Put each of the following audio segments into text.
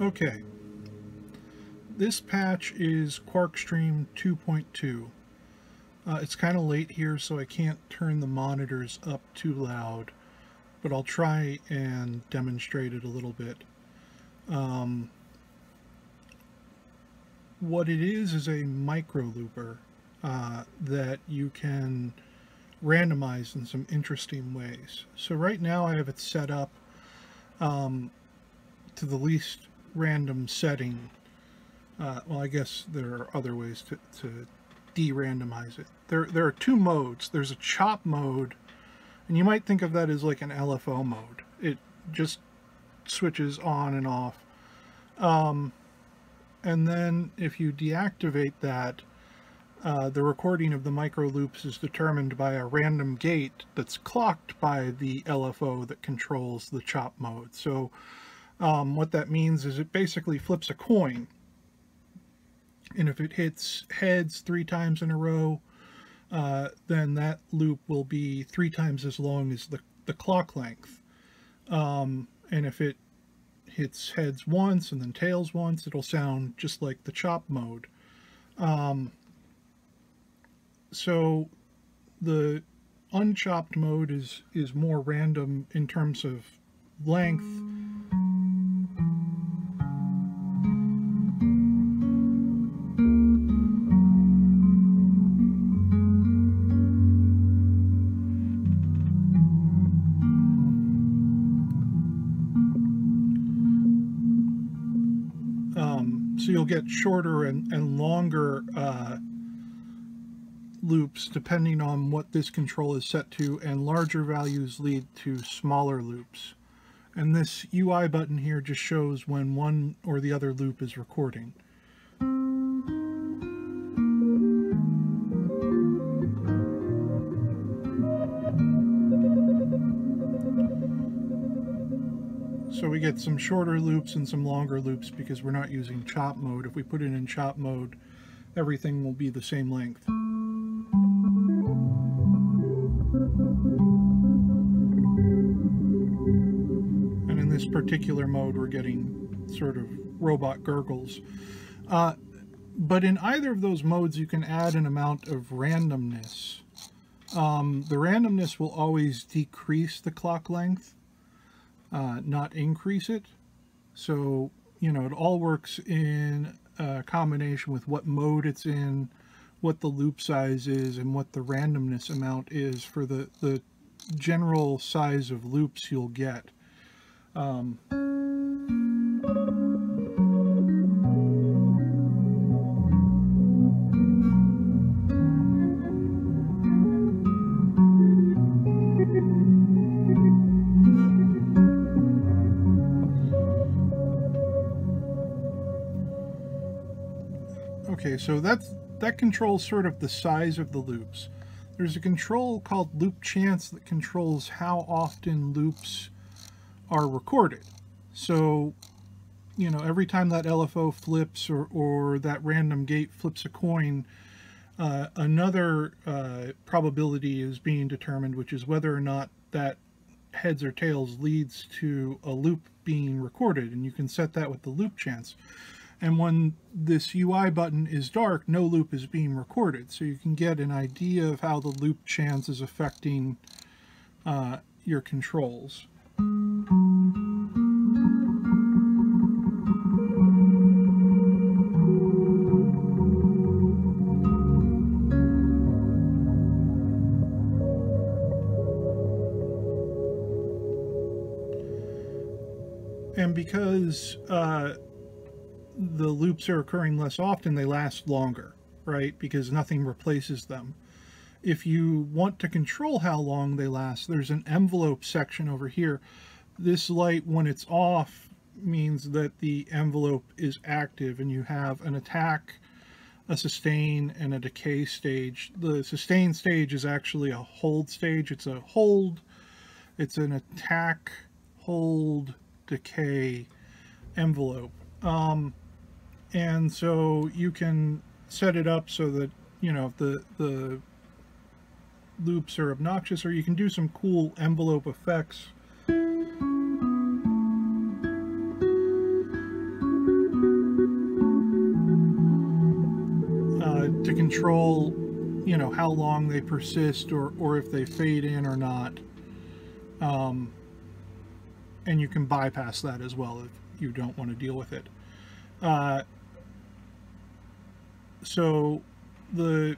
Okay. This patch is QuarkStream 2.2. Uh, it's kind of late here, so I can't turn the monitors up too loud, but I'll try and demonstrate it a little bit. Um, what it is is a micro looper uh, that you can randomize in some interesting ways. So right now I have it set up um, to the least random setting. Uh, well, I guess there are other ways to, to de-randomize it. There, there are two modes. There's a chop mode, and you might think of that as like an LFO mode. It just switches on and off. Um, and then if you deactivate that, uh, the recording of the micro loops is determined by a random gate that's clocked by the LFO that controls the chop mode. So um, what that means is it basically flips a coin. And if it hits heads three times in a row, uh, then that loop will be three times as long as the, the clock length. Um, and if it hits heads once and then tails once, it'll sound just like the chop mode. Um, so the unchopped mode is, is more random in terms of length. Um, you'll get shorter and, and longer uh, loops depending on what this control is set to and larger values lead to smaller loops. And this UI button here just shows when one or the other loop is recording. So we get some shorter loops and some longer loops because we're not using chop mode. If we put it in chop mode, everything will be the same length. And in this particular mode, we're getting sort of robot gurgles. Uh, but in either of those modes, you can add an amount of randomness. Um, the randomness will always decrease the clock length, uh, not increase it. So, you know, it all works in a combination with what mode it's in, what the loop size is, and what the randomness amount is for the, the general size of loops you'll get. Um, Okay, so that's that controls sort of the size of the loops. There's a control called loop chance that controls how often loops are recorded. So, you know, every time that LFO flips or, or that random gate flips a coin, uh, another uh, probability is being determined, which is whether or not that heads or tails leads to a loop being recorded. And you can set that with the loop chance. And when this UI button is dark, no loop is being recorded. So you can get an idea of how the loop chance is affecting uh, your controls. And because uh, the loops are occurring less often, they last longer, right? Because nothing replaces them. If you want to control how long they last, there's an envelope section over here. This light, when it's off, means that the envelope is active and you have an attack, a sustain, and a decay stage. The sustain stage is actually a hold stage. It's a hold, it's an attack, hold, decay envelope. Um, and so you can set it up so that you know the the loops are obnoxious or you can do some cool envelope effects. Uh, to control you know how long they persist or or if they fade in or not. Um, and you can bypass that as well if you don't want to deal with it. Uh, so the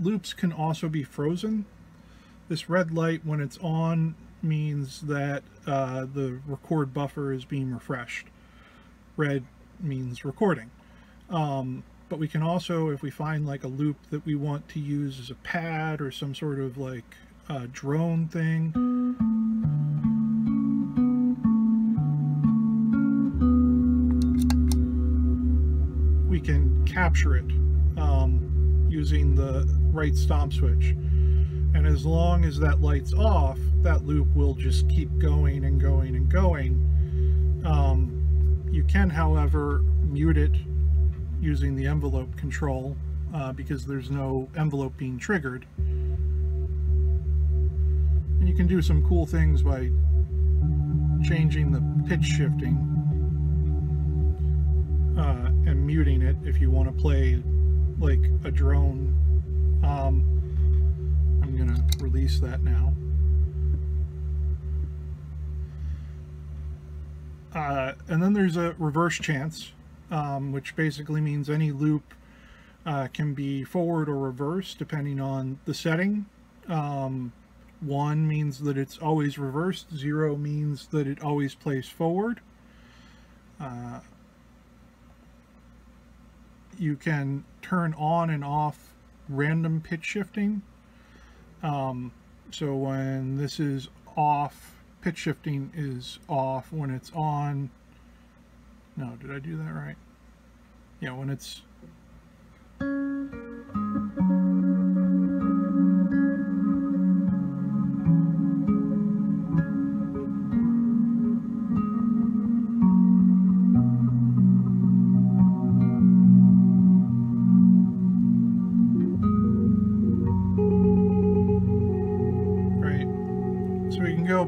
loops can also be frozen. This red light when it's on means that uh, the record buffer is being refreshed. Red means recording. Um, but we can also, if we find like a loop that we want to use as a pad or some sort of like uh, drone thing, capture it um, using the right stomp switch. And as long as that light's off, that loop will just keep going and going and going. Um, you can, however, mute it using the envelope control uh, because there's no envelope being triggered. And you can do some cool things by changing the pitch shifting uh, and muting it if you want to play like a drone. Um, I'm going to release that now. Uh, and then there's a reverse chance, um, which basically means any loop uh, can be forward or reverse depending on the setting. Um, one means that it's always reversed. Zero means that it always plays forward. Uh, you can turn on and off random pitch shifting. Um, so when this is off, pitch shifting is off. When it's on, no, did I do that right? Yeah, when it's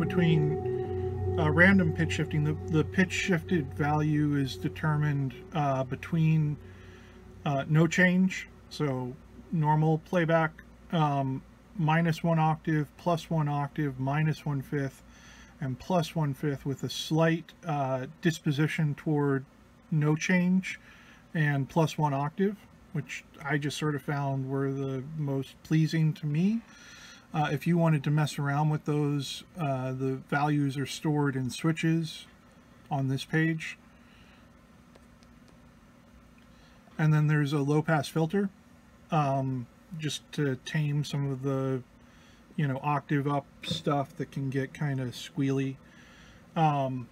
between uh, random pitch shifting. The, the pitch shifted value is determined uh, between uh, no change, so normal playback, um, minus one octave, plus one octave, minus one fifth, and plus one fifth with a slight uh, disposition toward no change and plus one octave, which I just sort of found were the most pleasing to me. Uh, if you wanted to mess around with those, uh, the values are stored in switches on this page. And then there's a low pass filter, um, just to tame some of the, you know, octave up stuff that can get kind of squealy. Um,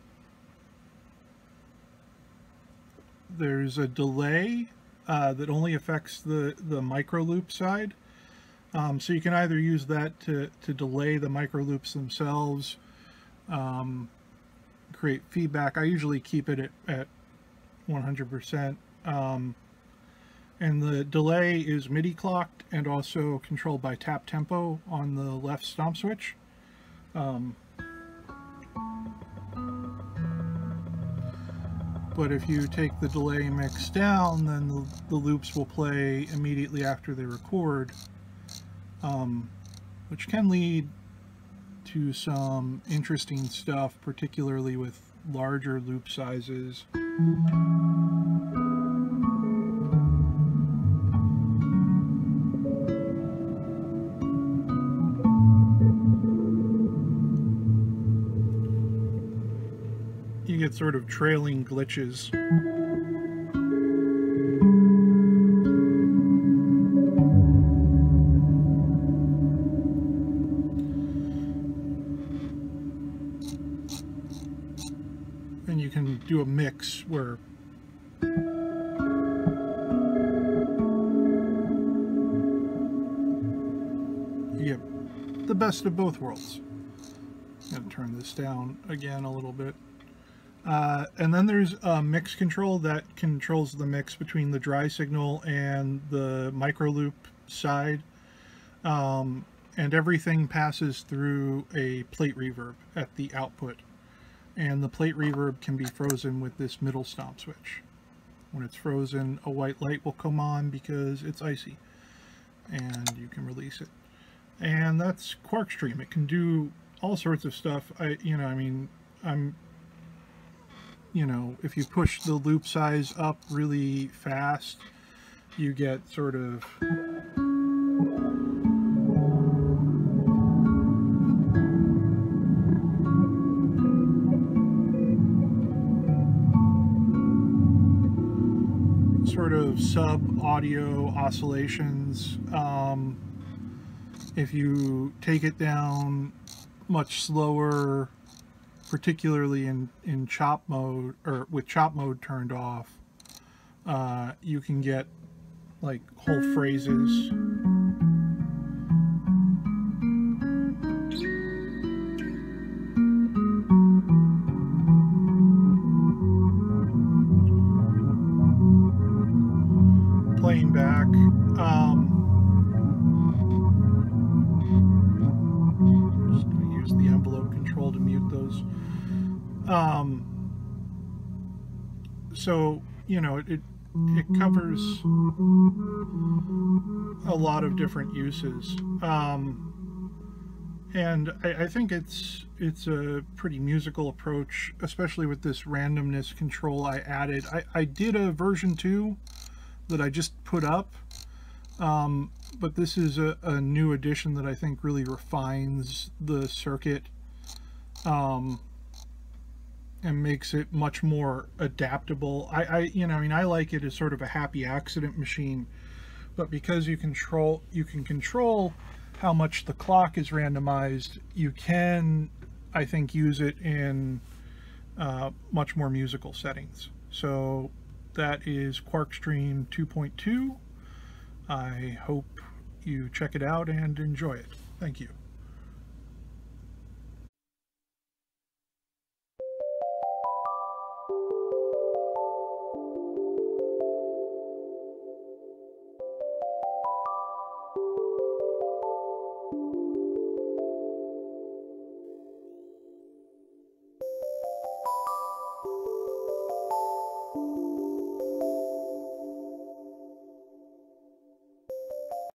there's a delay uh, that only affects the, the micro loop side. Um, so you can either use that to, to delay the micro loops themselves, um, create feedback. I usually keep it at, at 100%. Um, and the delay is MIDI clocked and also controlled by tap tempo on the left stomp switch. Um, but if you take the delay mix down, then the, the loops will play immediately after they record um, which can lead to some interesting stuff, particularly with larger loop sizes. You get sort of trailing glitches. Do a mix where you get the best of both worlds. I'm going to turn this down again a little bit. Uh, and then there's a mix control that controls the mix between the dry signal and the micro loop side. Um, and everything passes through a plate reverb at the output and the plate reverb can be frozen with this middle stomp switch When it's frozen, a white light will come on because it's icy. And you can release it. And that's QuarkStream. It can do all sorts of stuff. I, you know, I mean, I'm, you know, if you push the loop size up really fast, you get sort of sub audio oscillations. Um, if you take it down much slower, particularly in, in chop mode or with chop mode turned off, uh, you can get like whole phrases. Um, just going to use the envelope control to mute those. Um, so, you know, it, it covers a lot of different uses. Um, and I, I, think it's it's a pretty musical approach, especially with this randomness control I added. I, I did a version 2 that I just put up, um, but this is a, a, new addition that I think really refines the circuit. Um, and makes it much more adaptable. I, I, you know, I mean, I like it as sort of a happy accident machine, but because you control, you can control how much the clock is randomized, you can, I think, use it in uh, much more musical settings. So that is QuarkStream 2.2. I hope you check it out and enjoy it. Thank you.